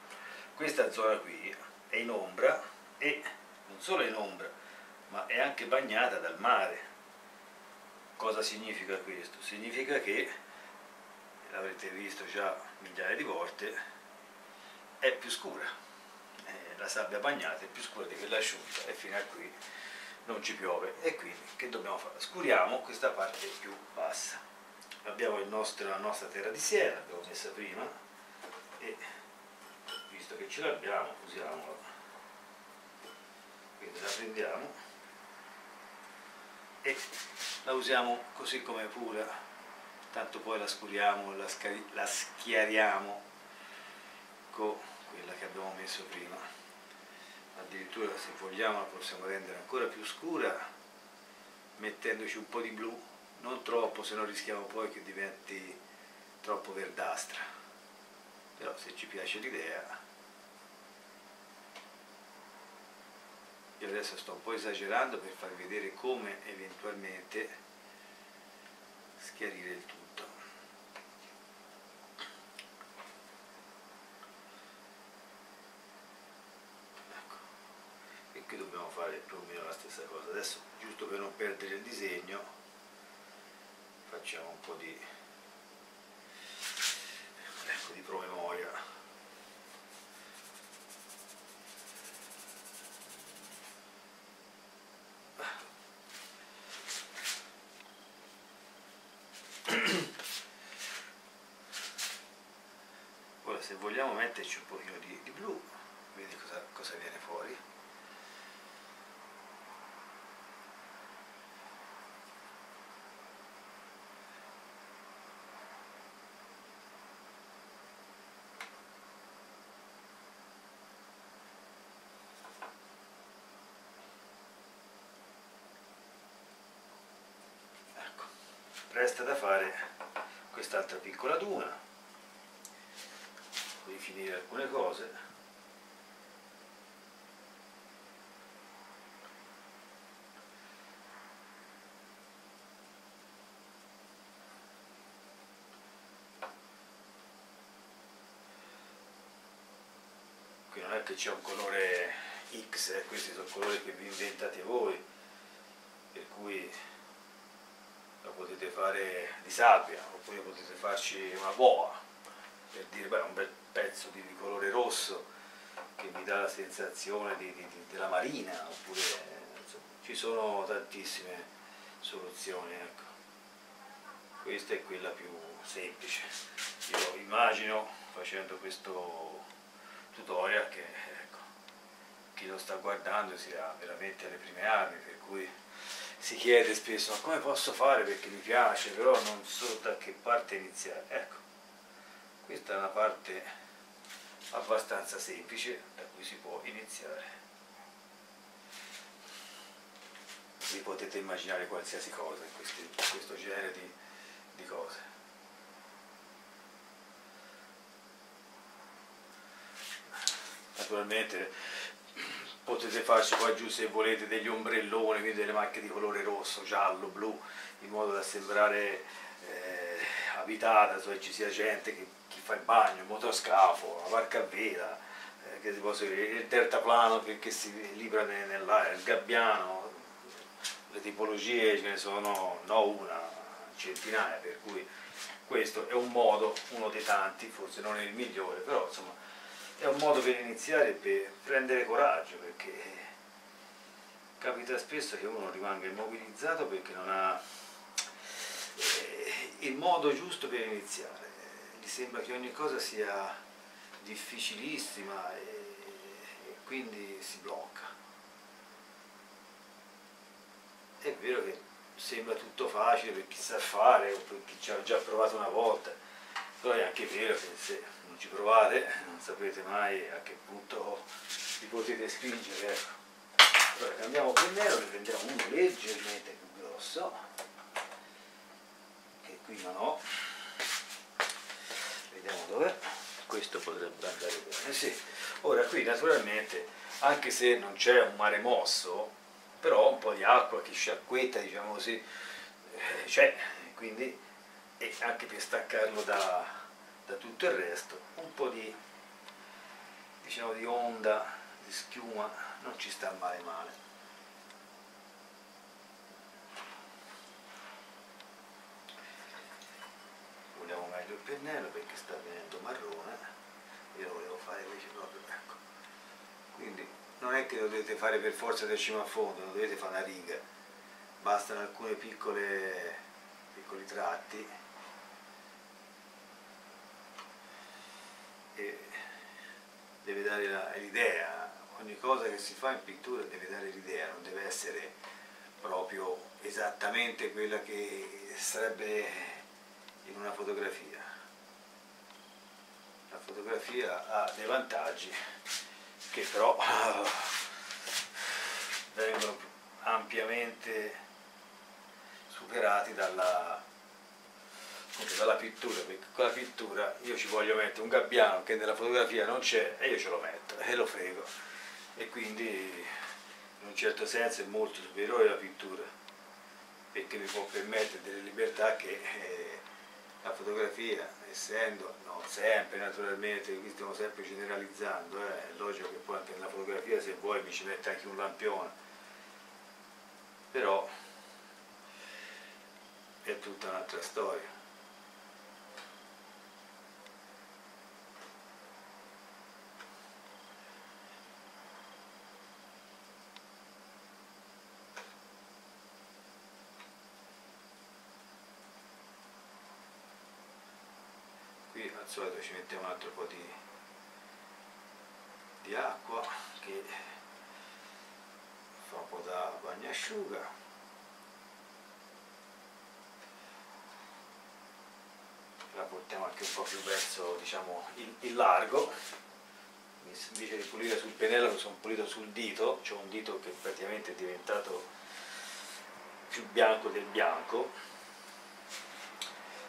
questa zona qui è in ombra e non solo in ombra, ma è anche bagnata dal mare. Cosa significa questo? Significa che, l'avrete visto già migliaia di volte, è più scura. Eh, la sabbia bagnata è più scura di quella asciutta e fino a qui non ci piove. E quindi che dobbiamo fare? Scuriamo questa parte più bassa. Abbiamo nostro, la nostra terra di Siena, l'abbiamo messa prima, e visto che ce l'abbiamo usiamola quindi la prendiamo e la usiamo così come pura tanto poi la scuriamo la, la schiariamo con quella che abbiamo messo prima. Addirittura se vogliamo la possiamo rendere ancora più scura mettendoci un po' di blu non troppo se no rischiamo poi che diventi troppo verdastra. Però se ci piace l'idea io adesso sto un po' esagerando per farvi vedere come eventualmente schiarire il tutto. Ecco. E qui dobbiamo fare più o meno la stessa cosa. Adesso giusto per non perdere il disegno facciamo un po' di ecco di promemoria se vogliamo metterci un pochino di, di blu vedi cosa, cosa viene fuori. Ecco resta da fare quest'altra piccola duna rifinire alcune cose. Qui non è che c'è un colore X, eh, questi sono colori che vi inventate voi per cui lo potete fare di sabbia oppure potete farci una boa per dire beh un bel pezzo di, di colore rosso che mi dà la sensazione di, di, della marina oppure insomma, ci sono tantissime soluzioni ecco. questa è quella più semplice io immagino facendo questo tutorial che ecco, chi lo sta guardando sia veramente alle prime armi per cui si chiede spesso ma come posso fare perché mi piace però non so da che parte iniziare ecco questa è una parte abbastanza semplice da cui si può iniziare. Vi potete immaginare qualsiasi cosa in, questi, in questo genere di, di cose. Naturalmente potete farci poi giù se volete degli ombrelloni, quindi delle macchie di colore rosso, giallo, blu, in modo da sembrare eh, abitata, cioè ci sia gente che fa il bagno, il motoscafo, la barca a vela, eh, che si possa, il deltaplano che, che si libra nell'aria, il gabbiano, le tipologie ce ne sono no una, centinaia, per cui questo è un modo, uno dei tanti, forse non è il migliore, però insomma è un modo per iniziare e per prendere coraggio perché capita spesso che uno rimanga immobilizzato perché non ha eh, il modo giusto per iniziare gli sembra che ogni cosa sia difficilissima e, e quindi si blocca è vero che sembra tutto facile per chi sa fare o per chi ci ha già provato una volta però è anche vero che se non ci provate non sapete mai a che punto vi potete spingere ecco. allora cambiamo pennello ne prendiamo uno leggermente più grosso che qui non ho vediamo dov'è. Questo potrebbe andare bene. Sì. ora qui naturalmente anche se non c'è un mare mosso però un po' di acqua che sciacquetta diciamo così eh, c'è. Quindi e anche per staccarlo da, da tutto il resto un po' di, diciamo, di onda, di schiuma non ci sta male male vogliamo meglio il pennello perché sta venendo marrone io lo volevo fare invece proprio ecco quindi non è che dovete fare per forza del cima a fondo, non dovete fare una riga. Bastano alcuni piccoli tratti. E deve dare l'idea, ogni cosa che si fa in pittura deve dare l'idea, non deve essere proprio esattamente quella che sarebbe in una fotografia. La fotografia ha dei vantaggi che però vengono ampiamente superati dalla dalla pittura, perché con la pittura io ci voglio mettere un gabbiano che nella fotografia non c'è e io ce lo metto e lo frego. E quindi in un certo senso è molto superiore alla pittura perché mi può permettere delle libertà che eh, la fotografia essendo, non sempre naturalmente, qui stiamo sempre generalizzando, eh, è logico che poi anche nella fotografia se vuoi mi ci mette anche un lampione. Però è tutta un'altra storia al solito ci mettiamo un altro po' di, di acqua che fa un po' da bagnasciuga. La portiamo anche un po' più verso diciamo, il, il largo. Invece di pulire sul pennello sono pulito sul dito c'è un dito che praticamente è diventato più bianco del bianco.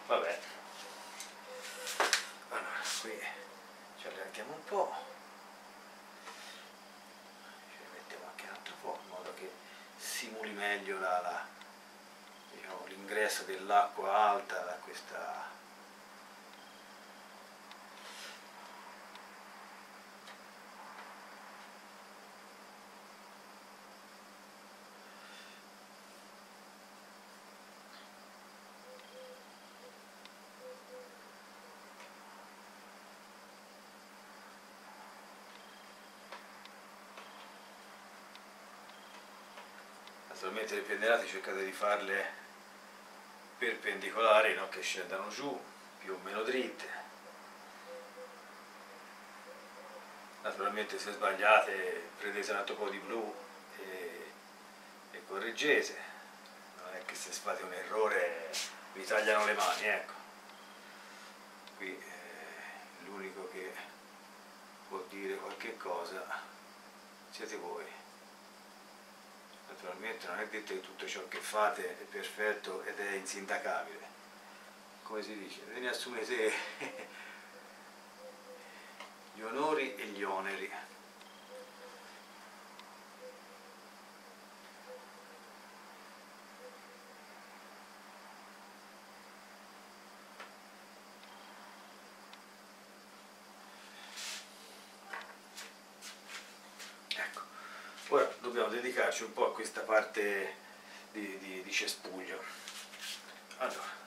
Vabbè qui allarghiamo un po' ci mettiamo anche un altro po' in modo che simuli meglio l'ingresso diciamo, dell'acqua alta da questa naturalmente le pennellate cercate di farle perpendicolari, non che scendano giù, più o meno dritte. naturalmente se sbagliate prendete un altro po' di blu e, e correggete. Non è che se fate un errore vi tagliano le mani ecco. Qui eh, l'unico che può dire qualche cosa siete voi naturalmente non è detto che tutto ciò che fate è perfetto ed è insindacabile. Come si dice, ve ne assumete gli onori e gli oneri ora dedicarci un po' questa parte di, di, di cespuglio. Allora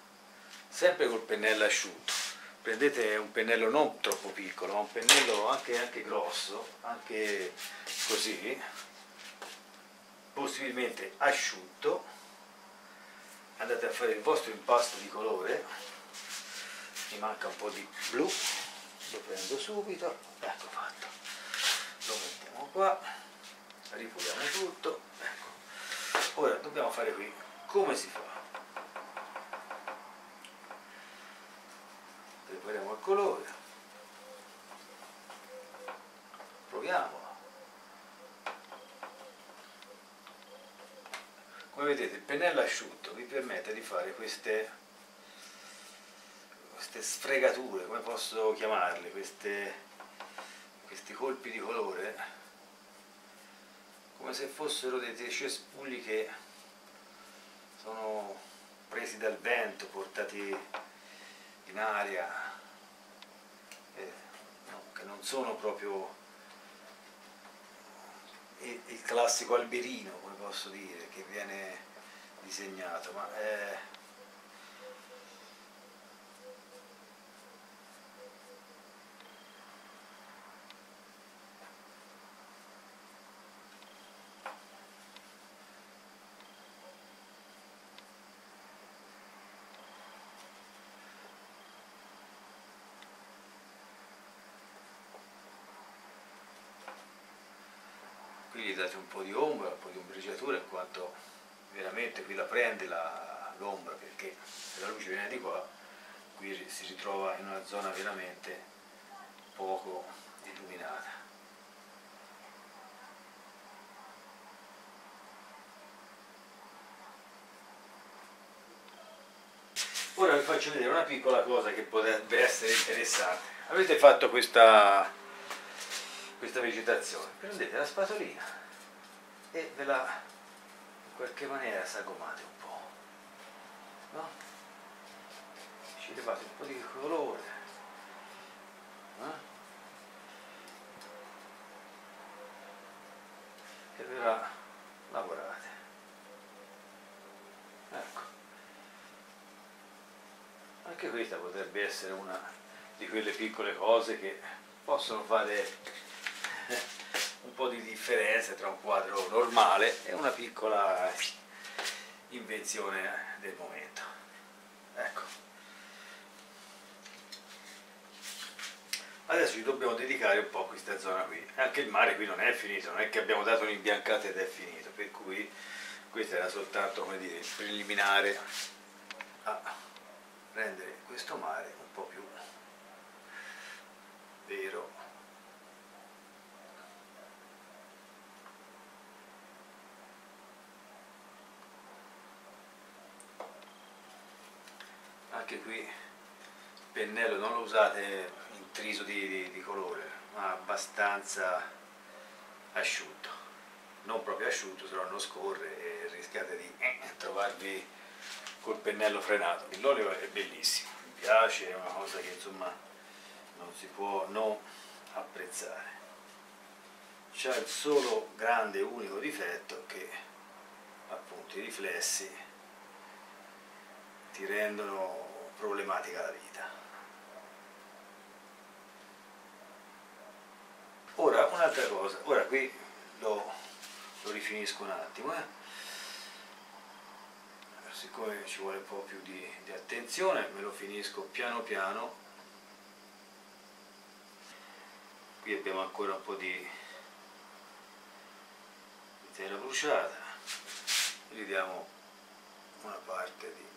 sempre col pennello asciutto. Prendete un pennello non troppo piccolo ma un pennello anche, anche grosso anche così. Possibilmente asciutto. Andate a fare il vostro impasto di colore. Mi manca un po' di blu. Lo prendo subito. Ecco fatto. Lo mettiamo qua ripuliamo tutto ecco. ora dobbiamo fare qui. Come si fa? Prepariamo il colore. Proviamo. Come vedete il pennello asciutto vi permette di fare queste queste sfregature come posso chiamarle queste, questi colpi di colore come se fossero dei cespugli che sono presi dal vento, portati in aria, eh, no, che non sono proprio il, il, classico alberino, come posso dire, che viene disegnato, ma è date un po' di ombra, un po' di ombreggiatura in quanto veramente qui la prende l'ombra perché se la luce viene di qua qui si ritrova in una zona veramente poco illuminata. Ora vi faccio vedere una piccola cosa che potrebbe essere interessante. Avete fatto questa questa vegetazione prendete la spatolina e ve la in qualche maniera sagomate un po' no? ci levate un po' di colore eh? e ve la lavorate ecco anche questa potrebbe essere una di quelle piccole cose che possono fare po' di differenza tra un quadro normale e una piccola invenzione del momento. Ecco. Adesso ci dobbiamo dedicare un po' a questa zona qui. Anche il mare qui non è finito, non è che abbiamo dato un'imbiancata ed è finito, per cui questo era soltanto come dire, il preliminare a rendere questo mare un po' più vero anche qui il pennello non lo usate intriso di, di, di colore ma abbastanza asciutto. Non proprio asciutto se no non scorre e rischiate di eh, trovarvi col pennello frenato. L'olio è bellissimo mi piace è una cosa che insomma non si può non apprezzare. C'è il solo grande unico difetto che appunto i riflessi ti rendono problematica la vita. Ora un'altra cosa, ora qui lo, lo rifinisco un attimo, eh. siccome ci vuole un po' più di, di attenzione me lo finisco piano piano. Qui abbiamo ancora un po' di, di tela bruciata. Ridiamo una parte di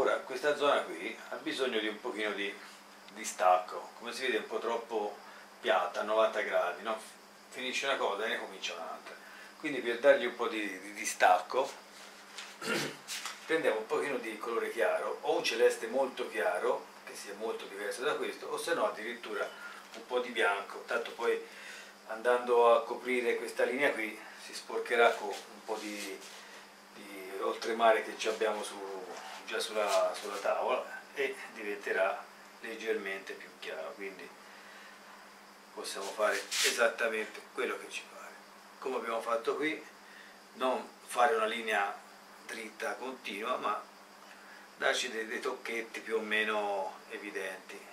Ora questa zona qui ha bisogno di un pochino di, di stacco, come si vede è un po' troppo piatta, a 90 gradi, no? finisce una cosa e ne comincia un'altra. Quindi per dargli un po' di, di, di stacco prendiamo un pochino di colore chiaro o un celeste molto chiaro che sia molto diverso da questo o se no addirittura un po' di bianco, tanto poi andando a coprire questa linea qui si sporcherà con un po' di, di oltremare che abbiamo su, già sulla, sulla tavola e diventerà leggermente più chiaro. Quindi possiamo fare esattamente quello che ci pare. Come abbiamo fatto qui non fare una linea dritta continua ma darci dei, dei tocchetti più o meno evidenti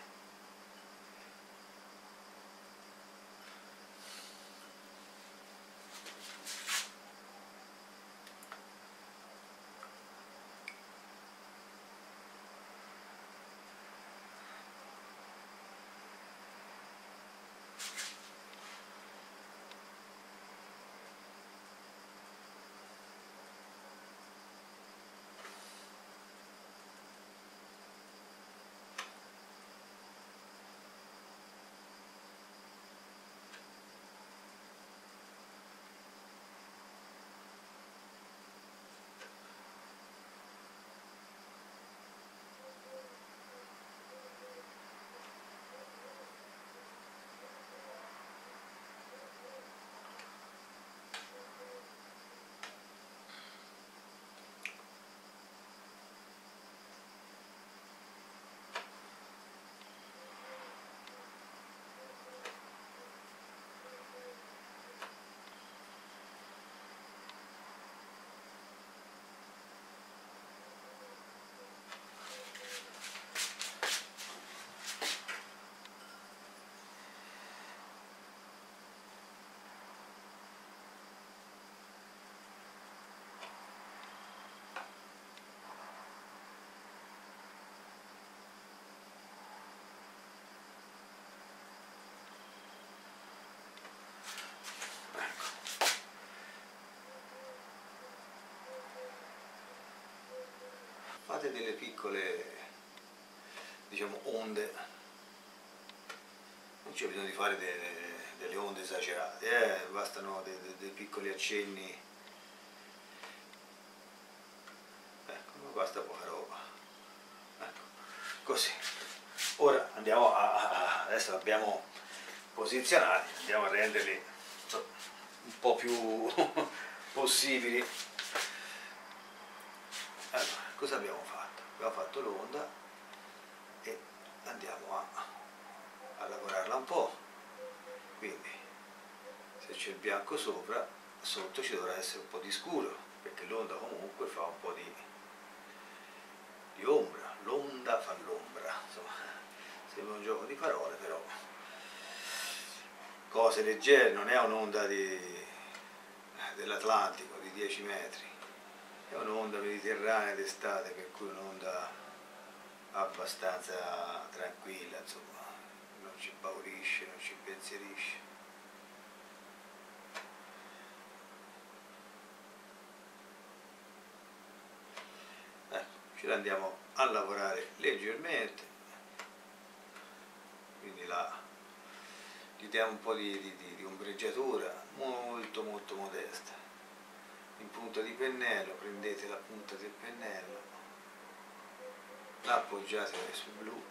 fate delle piccole diciamo onde. Non c'è bisogno di fare delle, delle onde esagerate eh? bastano dei, dei, dei, piccoli accenni. Ecco basta poca roba. Ecco così. Ora andiamo a, a adesso abbiamo posizionati andiamo a renderli un po' più possibili allora cosa abbiamo fatto? abbiamo fatto l'onda e andiamo a, a lavorarla un po' quindi se c'è il bianco sopra sotto ci dovrà essere un po' di scuro perché l'onda comunque fa un po' di, di ombra l'onda fa l'ombra insomma sembra un gioco di parole però cose leggere non è un'onda dell'Atlantico di 10 metri è un'onda mediterranea d'estate per cui un'onda abbastanza tranquilla insomma non ci paurisce non ci impensierisce ce l'andiamo a lavorare leggermente. Quindi la, gli diamo un po' di, di, di ombreggiatura molto molto modesta. In punta di pennello, prendete la punta del pennello, la appoggiate sul blu,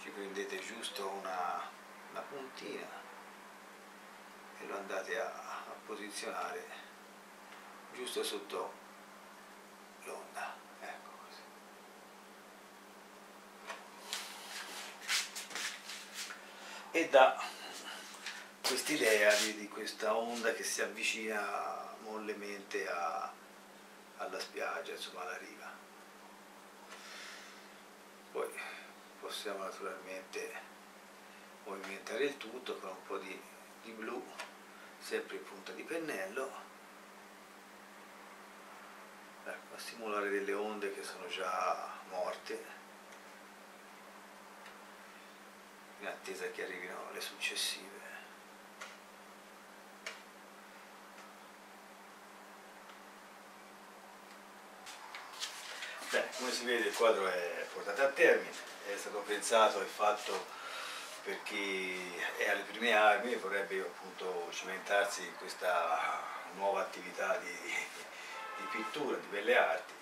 ci prendete giusto una, una puntina e lo andate a, a posizionare giusto sotto l'onda. Ecco così. E da quest'idea di, di questa onda che si avvicina mollemente a, alla spiaggia, insomma alla riva. Poi possiamo naturalmente movimentare il tutto con un po' di, di blu, sempre in punta di pennello a simulare delle onde che sono già morte in attesa che arrivino le successive. Bene, come si vede il quadro è portato a termine, è stato pensato e fatto per chi è alle prime armi e vorrebbe appunto cimentarsi in questa nuova attività di, di pittura, di belle arti.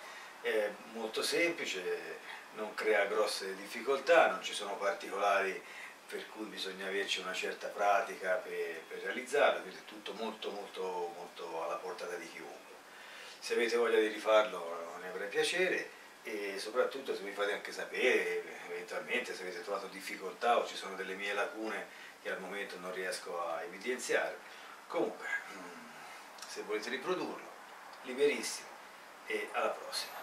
È molto semplice, non crea grosse difficoltà, non ci sono particolari per cui bisogna averci una certa pratica per, per realizzarlo, quindi è tutto molto molto molto alla portata di chiunque. Se avete voglia di rifarlo ne avrei piacere e soprattutto se mi fate anche sapere eventualmente se avete trovato difficoltà o ci sono delle mie lacune che al momento non riesco a evidenziare. Comunque, mm, se volete riprodurlo, liberissimo e alla prossima.